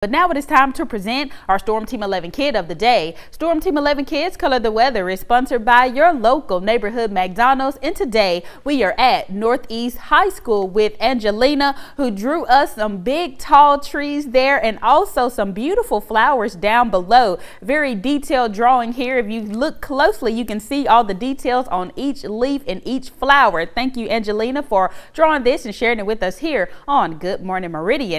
But now it is time to present our Storm Team 11 Kid of the Day. Storm Team 11 Kids Color the Weather is sponsored by your local neighborhood McDonald's. And today we are at Northeast High School with Angelina, who drew us some big tall trees there and also some beautiful flowers down below. Very detailed drawing here. If you look closely, you can see all the details on each leaf and each flower. Thank you, Angelina, for drawing this and sharing it with us here on Good Morning Meridian.